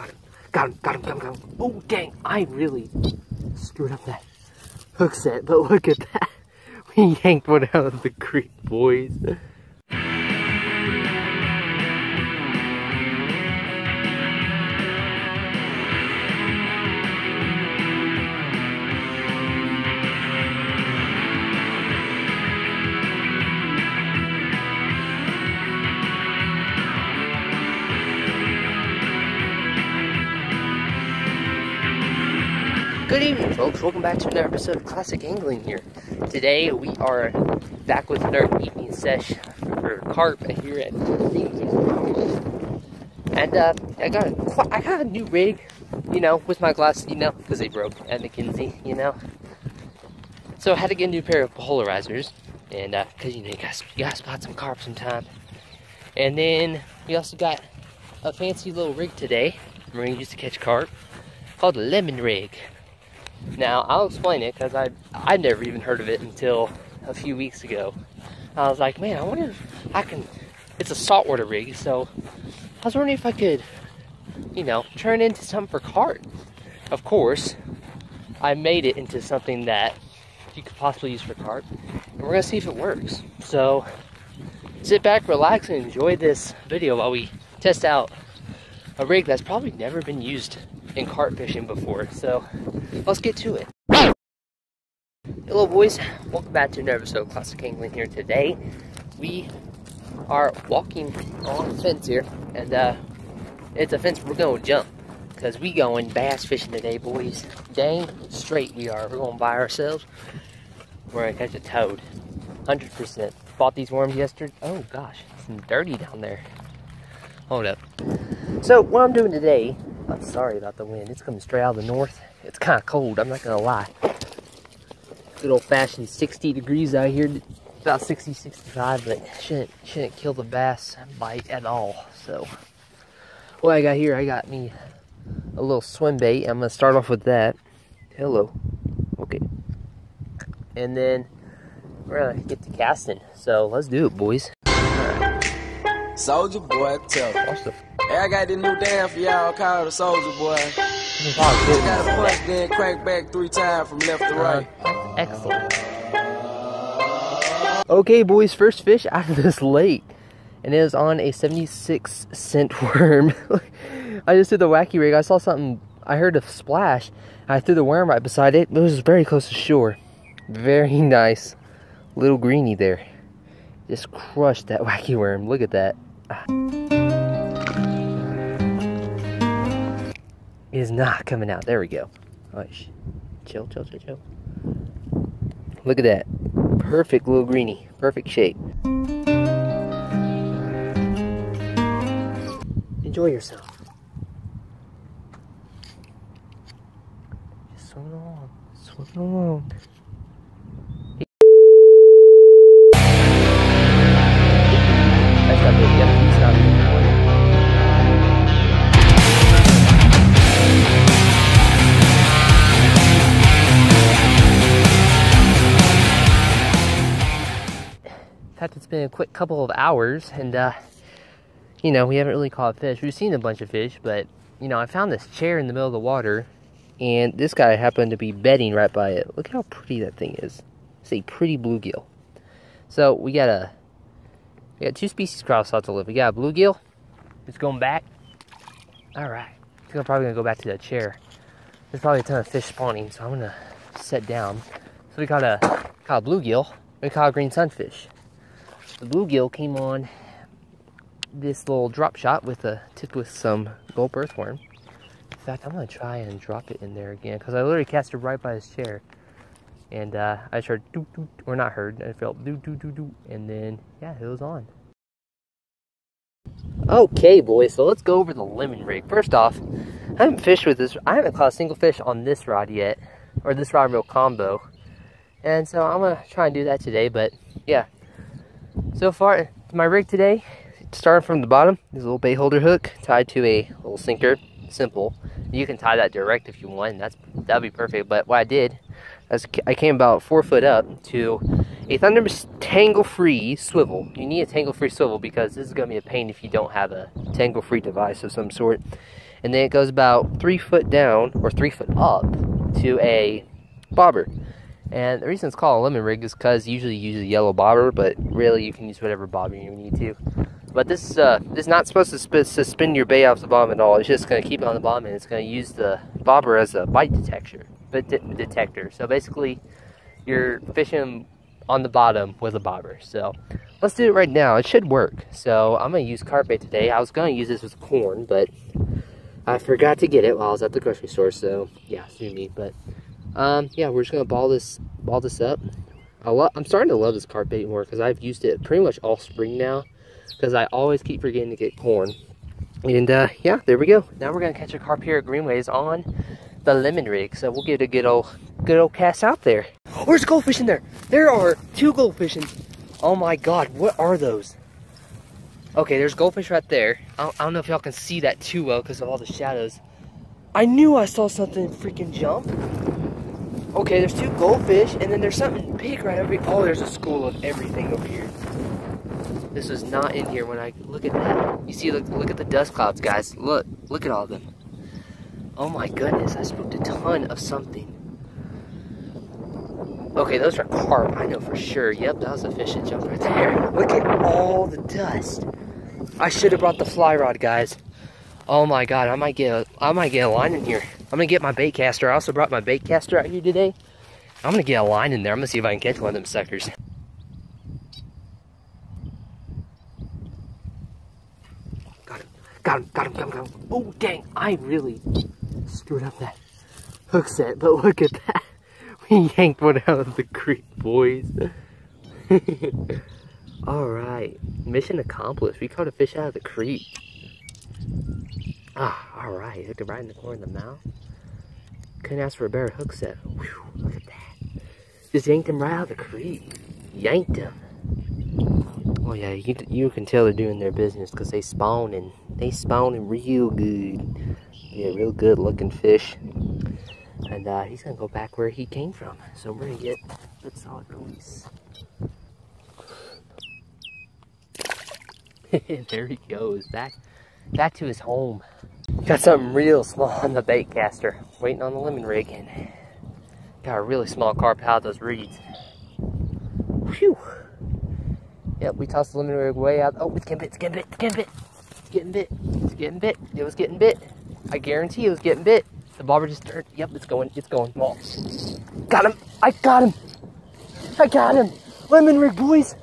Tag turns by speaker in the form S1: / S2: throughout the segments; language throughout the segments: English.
S1: got him, got him, got him, got him, got him. Oh, dang, I really screwed up that hook set, but look at that. We yanked one out of the creek, boys. Good evening, folks. Welcome back to another episode of Classic Angling here. Today we are back with another evening sesh for carp here at and uh, I got a, I got a new rig, you know, with my glasses, you know, because they broke at McKinsey, you know. So I had to get a new pair of polarizers, and because uh, you know you guys you gotta spot some carp sometime. And then we also got a fancy little rig today. Marine used to catch carp called a lemon rig. Now, I'll explain it because I I'd never even heard of it until a few weeks ago. I was like, man, I wonder if I can. It's a saltwater rig, so I was wondering if I could, you know, turn it into something for carp. Of course, I made it into something that you could possibly use for carp, and we're gonna see if it works. So, sit back, relax, and enjoy this video while we test out a rig that's probably never been used in carp fishing before. So let's get to it. Hello boys, welcome back to another episode of Classic Angling here. Today we are walking on the fence here and uh, it's a fence we're gonna jump because we going bass fishing today boys. Dang straight we are. We're gonna buy ourselves. We're gonna catch a toad. 100%. Bought these worms yesterday. Oh gosh, it's dirty down there. Hold up. So what I'm doing today I'm sorry about the wind. It's coming straight out of the north. It's kind of cold, I'm not going to lie. Good old-fashioned 60 degrees out here. About 60, 65, but shouldn't, shouldn't kill the bass bite at all. So, what I got here, I got me a little swim bait. I'm going to start off with that. Hello. Okay. And then we're going to get to casting. So, let's do it, boys.
S2: Soldier boy, tell Hey, I got this new dance for y'all called the Soldier Boy. Oh, just gotta punch, then crank back three times from left to right.
S1: Excellent. Okay, boys, first fish out of this lake. And it is on a 76 cent worm. I just threw the wacky rig. I saw something, I heard a splash. I threw the worm right beside it. It was very close to shore. Very nice. Little greenie there. Just crushed that wacky worm. Look at that. Ah. Is not coming out. There we go. Oh, right, chill, chill, chill, chill. Look at that. Perfect little greenie. Perfect shape. Enjoy yourself. Just swim along. Swim along. Fact, it's been a quick couple of hours, and uh, you know, we haven't really caught fish. We've seen a bunch of fish, but you know, I found this chair in the middle of the water, and this guy happened to be bedding right by it. Look how pretty that thing is. It's a pretty bluegill. So we got a we got two species cross out to live. We got a bluegill. It's going back. All right. I'm probably gonna go back to that chair. There's probably a ton of fish spawning, so I'm gonna set down. So we caught a caught a bluegill. We caught a green sunfish the bluegill came on this little drop shot with a tipped with some gulp earthworm. In fact, I'm gonna try and drop it in there again because I literally cast it right by his chair, and uh, I just heard doo doo, or not heard. I felt doo doo doo doo, and then yeah, it was on. Okay, boys, so let's go over the lemon rig. First off, I haven't fished with this. I haven't caught a single fish on this rod yet, or this rod reel combo, and so I'm gonna try and do that today. But yeah, so far, my rig today, starting from the bottom, is a little bait holder hook tied to a little sinker. Simple. You can tie that direct if you want, that's that'd be perfect. But what I did, is I came about four foot up to a Thunder tangle-free swivel. You need a tangle-free swivel because this is gonna be a pain if you don't have a tangle-free device of some sort. and then it goes about three foot down or three foot up to a bobber. And the reason it's called a lemon rig is because usually you use a yellow bobber, but really you can use whatever bobber you need to. But this uh, this is not supposed to sp- suspend your bait off the bottom at all. It's just going to keep it on the bottom, and it's going to use the bobber as a bite detector. But de- detector. So basically, you're fishing on the bottom with a bobber. So let's do it right now. It should work. So I'm going to use carp bait today. I was going to use this with corn, but I forgot to get it while I was at the grocery store. So yeah, sue me. But um, yeah, we're just gonna ball this ball this up. I am starting to love this carp bait more because I've used it pretty much all spring now. Because I always keep forgetting to get corn. And uh, yeah, there we go. Now we're gonna catch a carp here at Greenways on the lemon rig. So we'll get a good old good old cast out there. Oh, there's goldfish in there. There are two goldfish in. Oh my god, what are those? Okay, there's goldfish right there. I don't, I don't know if y'all can see that too well because of all the shadows. I knew I saw something freaking jump. Okay, there's two goldfish, and then there's something big right over here. Oh, there's a school of everything over here. This was not in here when I look at that. You see, look, look at the dust clouds, guys. Look, look at all of them. Oh my goodness, I spooked a ton of something. Okay, those are carp, I know for sure. Yep, that was a fish that jumped right there. Look at all the dust. I should have brought the fly rod, guys. Oh my god, I might get a, I might get a line in here. I'm gonna get my bait caster. I also brought my bait caster out here today. I'm gonna get a line in there. I'm gonna see if I can catch one of them suckers. Got him, got him, got him, got him, got him. Oh dang, I really screwed up that hook set, but look at that. We yanked one out of the creek, boys. All right, mission accomplished. We caught a fish out of the creek. Ah, all right. Hooked it right in the corner of the mouth. Couldn't ask for a better hook set. Whew, look at that. Just yanked him right out of the creek. Yanked him. Oh yeah, you, you can tell they're doing their business because they spawning. They spawning real good. Yeah, real good looking fish. And uh, he's gonna go back where he came from. So we're gonna get a solid release. there he goes, back back to his home. Got something real small on the bait caster, waiting on the lemon rig, and got a really small carp out of those reeds. Whew. Yep, we tossed the lemon rig way out. Oh, it's getting bit, it's getting bit, it's getting bit. It's getting bit, it's getting bit. It was getting bit. I guarantee it was getting bit. The bobber just turned. Yep, it's going, it's going. Well, got him. I got him. I got him. Lemon rig, boys.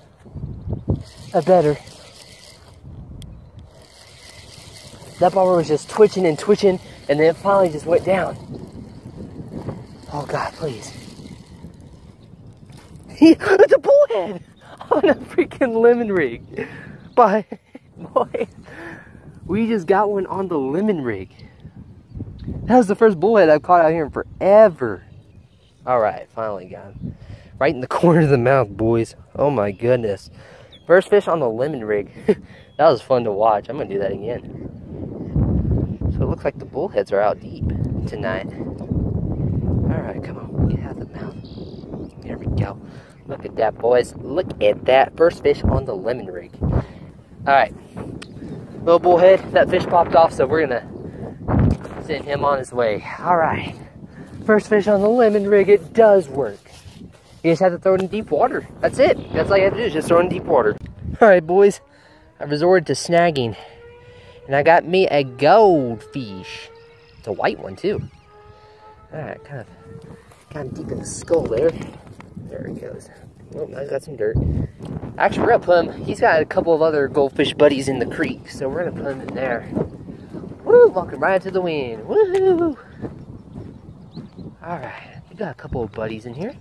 S1: I better. That bobber was just twitching and twitching, and then it finally just went down. Oh God, please. It's a bullhead on a freaking lemon rig. But, boy, we just got one on the lemon rig. That was the first bullhead I've caught out here in forever. All right, finally got him. Right in the corner of the mouth, boys. Oh my goodness. First fish on the lemon rig. that was fun to watch. I'm going to do that again. It looks like the bullheads are out deep tonight. Alright, come on, get out of the mouth. There we go. Look at that, boys. Look at that. First fish on the lemon rig. Alright. Little bullhead, that fish popped off, so we're gonna send him on his way. Alright. First fish on the lemon rig, it does work. You just have to throw it in deep water. That's it. That's all you have to do is just throw it in deep water. Alright, boys. I resorted to snagging and I got me a goldfish. It's a white one too. Alright, kind of kind of deep in the skull there. There he goes. Oh, I got some dirt. Actually, we're gonna put him. He's got a couple of other goldfish buddies in the creek, so we're gonna put him in there. Woo! Walking right into the wind. Woohoo! Alright, we got a couple of buddies in here.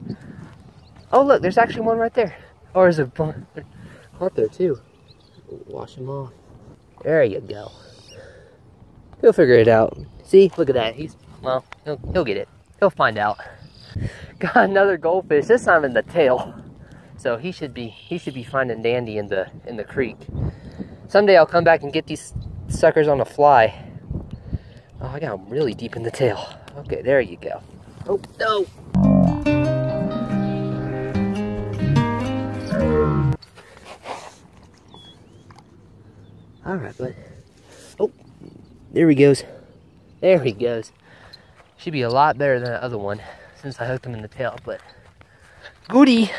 S1: Oh, look, there's actually one right there. Or there's a carp there too. Wash him off. There you go. He'll figure it out. See, look at that. He's, well, he'll, he'll get it. He'll find out. Got another goldfish, this time in the tail. So he should be, he should be finding dandy in the, in the creek. Someday I'll come back and get these suckers on a fly. Oh, I got him really deep in the tail. Okay, there you go. Oh, no. All right, bud. Oh, there he goes. There he goes. Should be a lot better than the other one since I hooked him in the tail, but goody.